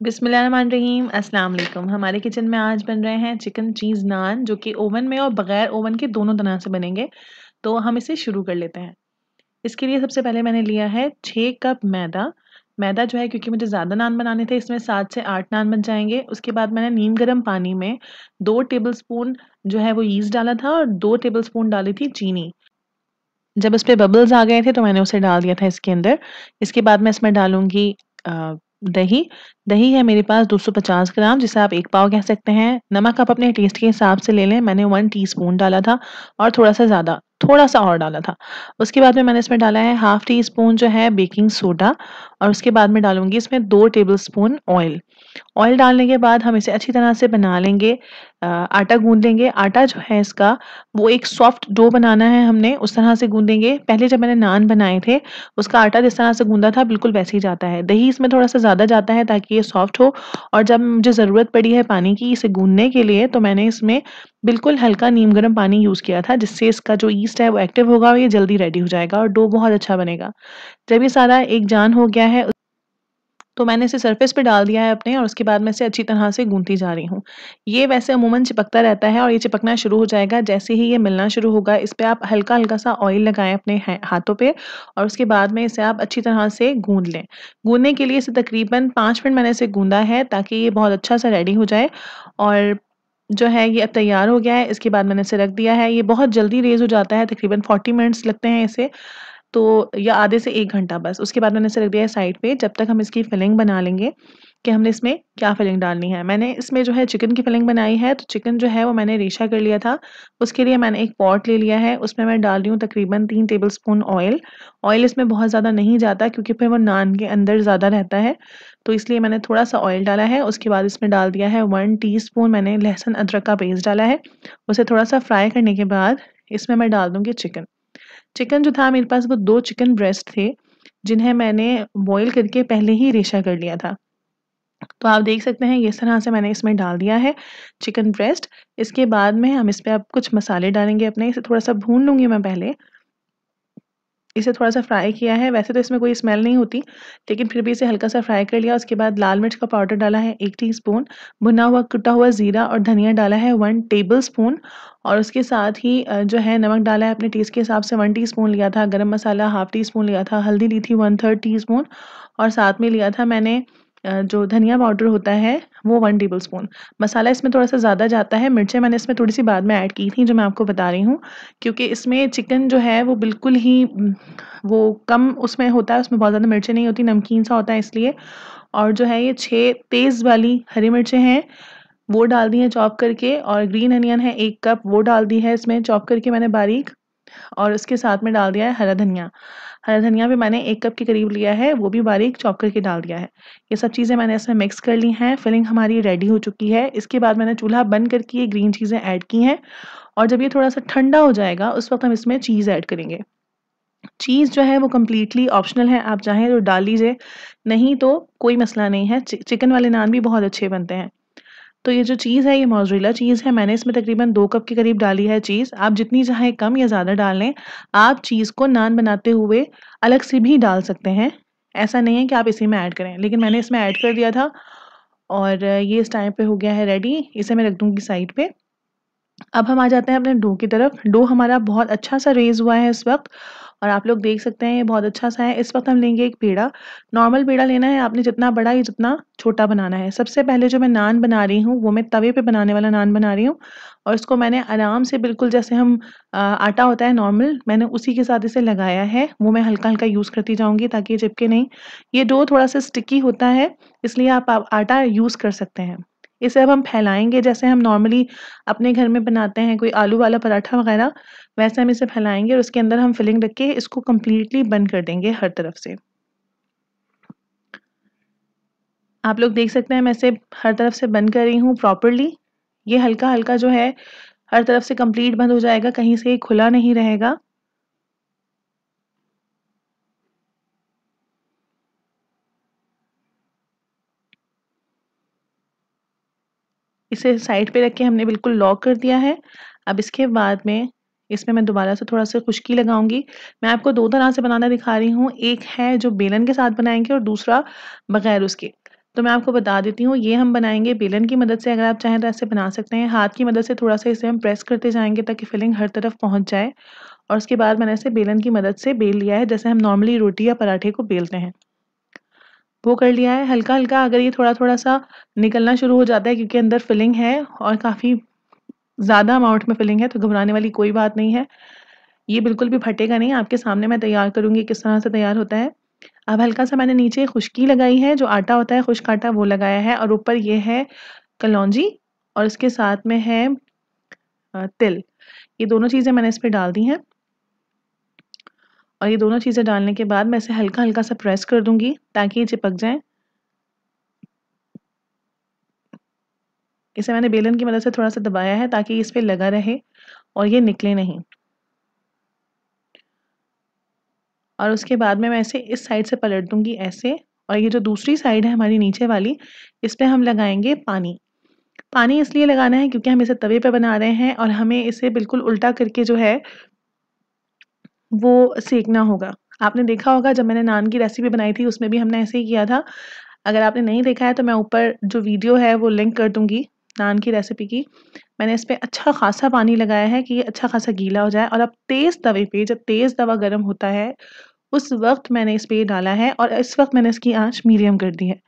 बिस्मिल्लाहिर्रहमानिर्रहीम। अस्सलाम हमारे किचन में आज बन रहे हैं चिकन चीज़ नान, जो कि ओवन में और बगैर ओवन के दोनों तरह से बनेंगे। तो हम इसे शुरू कर लेते हैं। इसके लिए सबसे पहले मैंने लिया है छः कप मैदा। मैदा जो है, क्योंकि मुझे ज़्यादा नान बनाने थे, इसमें सात से आठ नान बन जाएँगे। उसके बाद मैंने नीम गर्म पानी में दो टेबल स्पून जो है, वो ईस्ट डाला था और दो टेबल स्पून डाली थी चीनी। जब इस पर बबल्स आ गए थे तो मैंने उसे डाल दिया था इसके अंदर। इसके बाद मैं इसमें डालूँगी दही। दही है मेरे पास 250 ग्राम, जिसे आप एक पाव कह सकते हैं। नमक आप अपने टेस्ट के हिसाब से ले लें। मैंने वन टीस्पून डाला था और थोड़ा सा ज़्यादा, थोड़ा सा और डाला था। उसके बाद में मैंने इसमें डाला है हाफ़ टी स्पून जो है बेकिंग सोडा और उसके बाद में डालूँगी इसमें दो टेबल स्पून ऑयल। ऑयल डालने के बाद हम इसे अच्छी तरह से बना लेंगे। आटा गूंद लेंगे। आटा जो है इसका, वो एक सॉफ्ट डो बनाना है हमने, उस तरह से गूंदेंगे पहले जब मैंने नान बनाए थे, उसका आटा जिस तरह से गूंदा था, बिल्कुल वैसे ही जाता है। दही इसमें थोड़ा सा ज़्यादा जाता है ताकि ये सॉफ्ट हो और जब मुझे ज़रूरत पड़ी है पानी की इसे गूंदने के लिए तो मैंने इसमें बिल्कुल हल्का नीम गर्म पानी यूज़ किया था, जिससे इसका जो ईस्ट है वो एक्टिव होगा और ये जल्दी रेडी हो जाएगा और डो बहुत अच्छा बनेगा। जब ये सारा एक जान हो गया है तो मैंने इसे सरफेस पे डाल दिया है अपने और उसके बाद मैं इसे अच्छी तरह से गूंथी जा रही हूँ। ये वैसे अमूमन चिपकता रहता है और ये चिपकना शुरू हो जाएगा जैसे ही ये मिलना शुरू होगा। इस पर आप हल्का हल्का सा ऑयल लगाएँ अपने हाथों पे और उसके बाद में इसे आप अच्छी तरह से गूंद लें। गूंदने के लिए इसे तकरीबन पाँच मिनट मैंने इसे गूंदा है ताकि ये बहुत अच्छा सा रेडी हो जाए और जो है ये अब तैयार हो गया है। इसके बाद मैंने इसे रख दिया है। ये बहुत जल्दी रेज़ हो जाता है, तकरीबन फोर्टी मिनट्स लगते हैं इसे। तो या आधे से एक घंटा बस। उसके बाद मैंने इसे रख दिया है साइड पे। जब तक हम इसकी फिलिंग बना लेंगे कि हमने इसमें क्या फिलिंग डालनी है। मैंने इसमें जो है चिकन की फिलिंग बनाई है। तो चिकन जो है वो मैंने रेशा कर लिया था। उसके लिए मैंने एक पॉट ले लिया है। उसमें मैं डाल रही हूँ तकरीबन तीन टेबल स्पून ऑयल। ऑयल इसमें बहुत ज़्यादा नहीं जाता क्योंकि फिर वो नान के अंदर ज़्यादा रहता है। तो इसलिए मैंने थोड़ा सा ऑयल डाला है। उसके बाद इसमें डाल दिया है वन टी मैंने लहसुन अदरक का पेस्ट डाला है। उसे थोड़ा सा फ्राई करने के बाद इसमें मैं डाल दूँगी चिकन। चिकन जो था, मेरे पास वो दो चिकन ब्रेस्ट थे, जिन्हें मैंने बॉईल करके पहले ही रेशा कर लिया था। तो आप देख सकते हैं, इस तरह से मैंने इसमें डाल दिया है चिकन ब्रेस्ट। इसके बाद में हम इस पर अब कुछ मसाले डालेंगे, अपने इसे थोड़ा सा भून लूँगी मैं पहले। इसे थोड़ा सा फ्राई किया है। वैसे तो इसमें कोई स्मेल नहीं होती, लेकिन फिर भी इसे हल्का सा फ्राई कर लिया। उसके बाद लाल मिर्च का पाउडर डाला है एक टीस्पून भुना हुआ, कुटा हुआ ज़ीरा और धनिया डाला है वन टेबल स्पून और उसके साथ ही जो है नमक डाला है अपने टेस्ट के हिसाब से वन टीस्पून लिया था, गर्म मसाला हाफ़ टी स्पून लिया था, हल्दी ली थी वन थर्ड टी स्पून और साथ में लिया था मैंने जो धनिया पाउडर होता है, वो वन टेबल स्पून मसाला इसमें थोड़ा सा ज़्यादा जाता है, मिर्चें मैंने इसमें थोड़ी सी बाद में ऐड की थी, जो मैं आपको बता रही हूँ, क्योंकि इसमें चिकन जो है, वो बिल्कुल ही वो कम उसमें होता है, उसमें बहुत ज़्यादा मिर्चें नहीं होती, नमकीन सा होता है इसलिए, और जो है ये छः तेज़ वाली हरी मिर्चें हैं, वो डाल दी हैं चॉप करके, और ग्रीन अनियन है एक कप, वो डाल दी है इसमें चॉप करके मैंने बारीक, और उसके साथ में डाल दिया है हरा धनिया। हरा धनिया भी मैंने एक कप के करीब लिया है, वो भी बारीक चॉप करके डाल दिया है। ये सब चीज़ें मैंने इसमें मिक्स कर ली हैं फिलिंग हमारी रेडी हो चुकी है। इसके बाद मैंने चूल्हा बंद करके ये ग्रीन चीज़ें ऐड की हैं और जब ये थोड़ा सा ठंडा हो जाएगा, उस वक्त हम इसमें चीज़ ऐड करेंगे। चीज़ जो है वो कम्प्लीटली ऑप्शनल है, आप चाहें तो डाल लीजिए, नहीं तो कोई मसला नहीं है। चिकन वाले नान भी बहुत अच्छे बनते हैं। तो ये जो चीज़ है, ये मोजरेला चीज़ है, मैंने इसमें तकरीबन दो कप के करीब डाली है चीज़ आप जितनी चाहें कम या ज़्यादा डाल लें, आप चीज़ को नान बनाते हुए अलग से भी डाल सकते हैं। ऐसा नहीं है कि आप इसी में ऐड करें, लेकिन मैंने इसमें ऐड कर दिया था और ये इस टाइम पे हो गया है रेडी इसे मैं रख दूँगी साइड पे। अब हम आ जाते हैं अपने डो की तरफ़। डो हमारा बहुत अच्छा सा रेज़ हुआ है इस वक्त। और आप लोग देख सकते हैं ये बहुत अच्छा सा है। इस वक्त हम लेंगे एक पेड़ा। नॉर्मल पेड़ा लेना है, आपने जितना बड़ा या जितना छोटा बनाना है। सबसे पहले जो मैं नान बना रही हूँ, वो मैं तवे पे बनाने वाला नान बना रही हूँ और इसको मैंने आराम से बिल्कुल जैसे हम आटा होता है नॉर्मल, मैंने उसी के साथ इसे लगाया है। वो मैं हल्का हल्का यूज़ करती जाऊँगी ताकि ये चिपके नहीं। ये डो थोड़ा सा स्टिकी होता है, इसलिए आप आटा यूज़ कर सकते हैं। इसे अब हम फैलाएँगे, जैसे हम नॉर्मली अपने घर में बनाते हैं कोई आलू वाला पराठा वगैरह, वैसे हम इसे फैलाएँगे और उसके अंदर हम फिलिंग रख के इसको कम्प्लीटली बंद कर देंगे हर तरफ़ से। आप लोग देख सकते हैं मैं इसे हर तरफ़ से बंद कर रही हूँ प्रॉपरली ये हल्का हल्का जो है, हर तरफ़ से कंप्लीट बंद हो जाएगा, कहीं से खुला नहीं रहेगा। इसे साइड पे रख के हमने बिल्कुल लॉक कर दिया है। अब इसके बाद में, इसमें मैं दोबारा से थोड़ा सा खुश्की लगाऊँगी। मैं आपको दो तरह से बनाना दिखा रही हूँ। एक है जो बेलन के साथ बनाएँगे और दूसरा बगैर उसके। तो मैं आपको बता देती हूँ, ये हम बनाएँगे बेलन की मदद से, अगर आप चाहें तो ऐसे बना सकते हैं। हाथ की मदद से थोड़ा सा इसे हम प्रेस करते जाएँगे ताकि फिलिंग हर तरफ़ पहुँच जाए। और उसके बाद मैंने इसे बेलन की मदद से बेल लिया है, जैसे हम नॉर्मली रोटी या पराठे को बेलते हैं। वो कर लिया है। हल्का हल्का अगर ये थोड़ा थोड़ा सा निकलना शुरू हो जाता है क्योंकि अंदर फिलिंग है और काफ़ी ज़्यादा अमाउंट में फिलिंग है तो घबराने वाली कोई बात नहीं है। ये बिल्कुल भी फटेगा नहीं। आपके सामने मैं तैयार करूँगी किस तरह से तैयार होता है। अब हल्का सा मैंने नीचे खुश्की लगाई है, जो आटा होता है, खुश्क आटा वो लगाया है और ऊपर ये है कलौजी और इसके साथ में है तिल। ये दोनों चीज़ें मैंने इस पर डाल दी हैं। और ये दोनों चीज़ें डालने के बाद मैं इसे हल्का हल्का सा प्रेस कर दूँगी ताकि ये चिपक जाए। इसे मैंने बेलन की मदद से थोड़ा सा दबाया है ताकि इस पर लगा रहे और ये निकले नहीं। और उसके बाद में मैं इसे इस साइड से पलट दूँगी ऐसे और ये जो दूसरी साइड है हमारी नीचे वाली, इस पर हम लगाएँगे पानी। पानी इसलिए लगाना है क्योंकि हम इसे तवे पे बना रहे हैं और हमें इसे बिल्कुल उल्टा करके जो है वो सेकना होगा। आपने देखा होगा, जब मैंने नान की रेसिपी बनाई थी, उसमें भी हमने ऐसे ही किया था। अगर आपने नहीं देखा है तो मैं ऊपर जो वीडियो है, वो लिंक कर दूँगी नान की रेसिपी की। मैंने इस पर अच्छा खासा पानी लगाया है कि ये अच्छा खासा गीला हो जाए और अब तेज़ तवे पे, जब तेज़ तवा गर्म होता है, उस वक्त मैंने इस पर डाला है और इस वक्त मैंने इसकी आँच मीडियम कर दी है।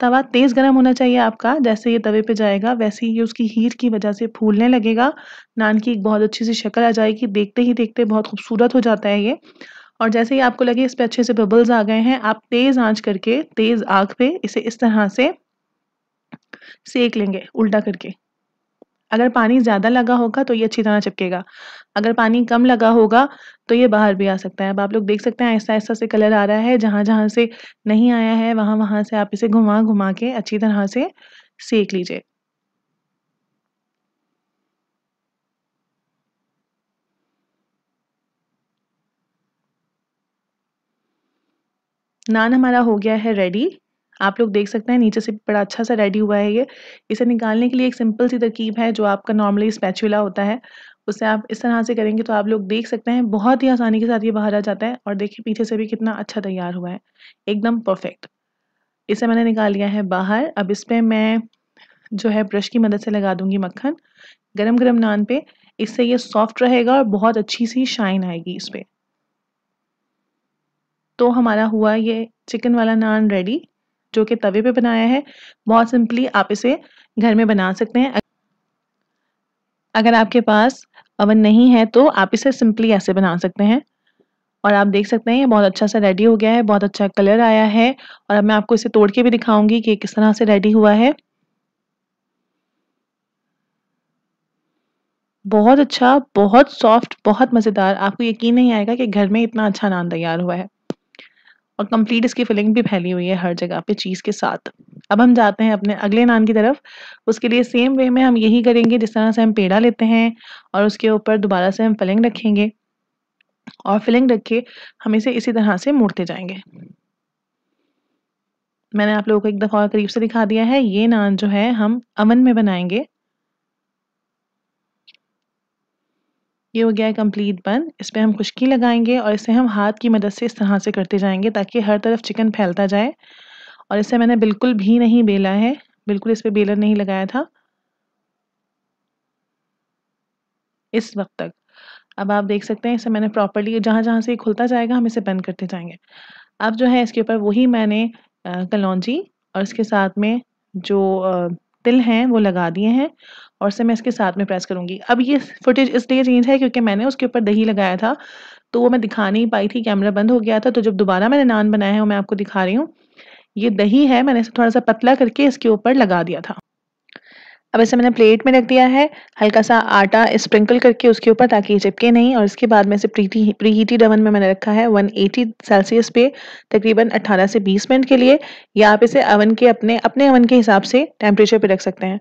तवा तेज़ गर्म होना चाहिए आपका, जैसे ये तवे पे जाएगा, वैसे ही ये उसकी हीट की वजह से फूलने लगेगा। नान की एक बहुत अच्छी सी शक्ल आ जाएगी, देखते ही देखते बहुत खूबसूरत हो जाता है ये। और जैसे ही आपको लगे इस पर अच्छे से बबल्स आ गए हैं, आप तेज़ आँच करके, तेज़ आग पे इसे इस तरह से सेक लेंगे, उल्टा करके। अगर पानी ज़्यादा लगा होगा तो ये अच्छी तरह चिपकेगा। अगर पानी कम लगा होगा तो ये बाहर भी आ सकता है। अब आप लोग देख सकते हैं ऐसा-ऐसा से कलर आ रहा है। जहाँ-जहाँ से नहीं आया है वहाँ-वहाँ से आप इसे घुमा-घुमा के अच्छी तरह से सेक लीजिए। नान हमारा हो गया है रेडी आप लोग देख सकते हैं, नीचे से बड़ा अच्छा सा रेडी हुआ है ये। इसे निकालने के लिए एक सिंपल सी तरकीब है, जो आपका नॉर्मली स्पैचुला होता है। उसे आप इस तरह से करेंगे तो आप लोग देख सकते हैं, बहुत ही आसानी के साथ ये बाहर आ जाता है और देखिए पीछे से भी कितना अच्छा तैयार हुआ है। एकदम परफेक्ट इसे मैंने निकाल लिया है बाहर। अब इस पर मैं जो है ब्रश की मदद से लगा दूँगी मक्खन गरम गरम नान पे। इससे ये सॉफ्ट रहेगा और बहुत अच्छी सी शाइन आएगी इस पर तो हमारा हुआ ये चिकन वाला नान रेडी जो कि तवे पे बनाया है बहुत सिंपली आप इसे घर में बना सकते हैं। अगर आपके पास अवन नहीं है तो आप इसे सिंपली ऐसे बना सकते हैं। और आप देख सकते हैं, ये बहुत अच्छा सा रेडी हो गया है, बहुत अच्छा कलर आया है। और अब मैं आपको इसे तोड़ के भी दिखाऊँगी कि किस तरह से रेडी हुआ है। बहुत अच्छा बहुत सॉफ्ट बहुत मज़ेदार। आपको यकीन नहीं आएगा कि घर में इतना अच्छा नान तैयार हुआ है। और कंप्लीट इसकी फिलिंग भी फैली हुई है हर जगह पे चीज़ के साथ। अब हम जाते हैं अपने अगले नान की तरफ़। उसके लिए सेम वे में हम यही करेंगे, जिस तरह से हम पेड़ा लेते हैं और उसके ऊपर दोबारा से हम फिलिंग रखेंगे। और फिलिंग रख के हम इसे इसी तरह से मोड़ते जाएँगे। मैंने आप लोगों को एक दफ़ा और करीब से दिखा दिया है, ये नान जो है हम अमन में बनाएँगे। ये हो गया है कंप्लीट बन। इस पर हम खुश्की लगाएँगे और इसे हम हाथ की मदद से इस तरह से करते जाएँगे ताकि हर तरफ़ चिकन फैलता जाए। और इसे मैंने बिल्कुल भी नहीं बेला है। बिल्कुल इस पर बेलन नहीं लगाया था। इस वक्त तक। अब आप देख सकते हैं इसे मैंने प्रॉपरली जहाँ जहाँ से खुलता जाएगा हम इसे बंद करते जाएँगे। अब जो है इसके ऊपर वही मैंने कलौजी और इसके साथ में जो तिल हैं, वो लगा दिए हैं और से मैं इसके साथ में प्रेस करूँगी। अब ये फुटेज इसलिए चेंज है क्योंकि मैंने उसके ऊपर दही लगाया था तो वो मैं दिखा नहीं पाई थी, कैमरा बंद हो गया था तो जब दोबारा मैंने नान बनाया है वो मैं आपको दिखा रही हूँ। ये दही है, मैंने इसे थोड़ा सा पतला करके इसके ऊपर लगा दिया था। अब इसे मैंने प्लेट में रख दिया है। हल्का सा आटा स्प्रिंकल करके उसके ऊपर ताकि ये चिपके नहीं और इसके बाद में इसे प्रीटी प्री हीटेड ओवन में मैंने रखा है 180 सेल्सियस पे, तकरीबन 18 से 20 मिनट के लिए। या आप इसे ओवन के अपने अपने ओवन के हिसाब से टेम्परेचर पे रख सकते हैं।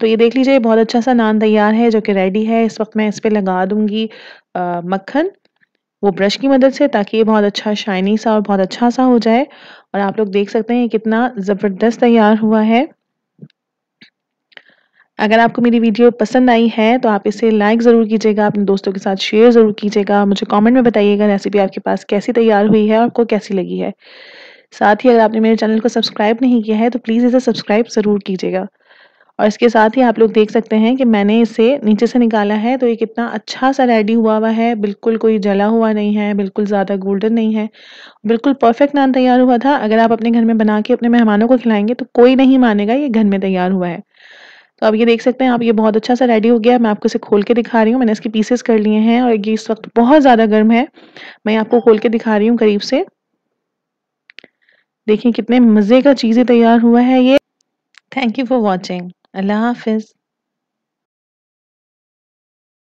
तो ये देख लीजिए बहुत अच्छा सा नान तैयार है जो कि रेडी है। इस वक्त मैं इस पर लगा दूँगी मक्खन। वो ब्रश की मदद से ताकि ये बहुत अच्छा शाइनी सा और बहुत अच्छा सा हो जाए। और आप लोग देख सकते हैं कितना ज़बरदस्त तैयार हुआ है। अगर आपको मेरी वीडियो पसंद आई है तो आप इसे लाइक ज़रूर कीजिएगा, अपने दोस्तों के साथ शेयर ज़रूर कीजिएगा। मुझे कमेंट में बताइएगा रेसिपी आपके पास कैसी तैयार हुई है और आपको कैसी लगी है। साथ ही अगर आपने मेरे चैनल को सब्सक्राइब नहीं किया है तो प्लीज़ इसे सब्सक्राइब ज़रूर कीजिएगा। और इसके साथ ही आप लोग देख सकते हैं कि मैंने इसे नीचे से निकाला है तो ये कितना अच्छा सा रेडी हुआ हुआ है। बिल्कुल कोई जला हुआ नहीं है, बिल्कुल ज़्यादा गोल्डन नहीं है। बिल्कुल परफेक्ट नान तैयार हुआ था। अगर आप अपने घर में बना के अपने मेहमानों को खिलाएँगे तो कोई नहीं मानेगा ये घर में तैयार हुआ है। तो आप ये देख सकते हैं, आप ये बहुत अच्छा सा रेडी हो गया है। मैं आपको इसे खोल के दिखा रही हूँ। मैंने इसके पीसेस कर लिए हैं और ये इस वक्त बहुत ज़्यादा गर्म है। मैं आपको खोल के दिखा रही हूँ करीब से। देखिए कितने मज़े का चीज़ें तैयार हुआ है ये। थैंक यू फॉर वॉचिंग अल्लाह हाफिज़।